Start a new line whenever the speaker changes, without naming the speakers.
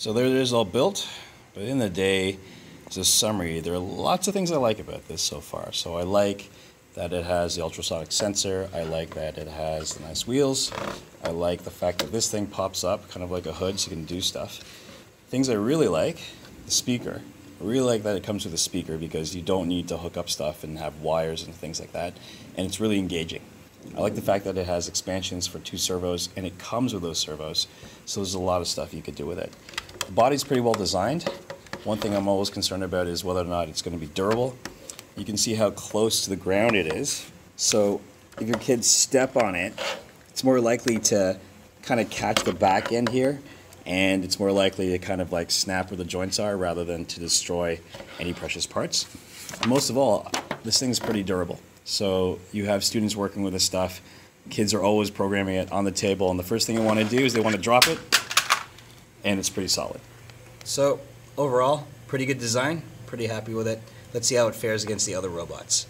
So there it is all built, but in the day, as a summary, there are lots of things I like about this so far. So I like that it has the ultrasonic sensor. I like that it has the nice wheels. I like the fact that this thing pops up kind of like a hood so you can do stuff. Things I really like, the speaker. I really like that it comes with a speaker because you don't need to hook up stuff and have wires and things like that. And it's really engaging. I like the fact that it has expansions for two servos and it comes with those servos. So there's a lot of stuff you could do with it. The body's pretty well designed. One thing I'm always concerned about is whether or not it's going to be durable. You can see how close to the ground it is. So if your kids step on it, it's more likely to kind of catch the back end here and it's more likely to kind of like snap where the joints are rather than to destroy any precious parts. Most of all, this thing's pretty durable. So you have students working with this stuff. Kids are always programming it on the table, and the first thing they want to do is they want to drop it, and it's pretty solid. So overall, pretty good design. Pretty happy with it. Let's see how it fares against the other robots.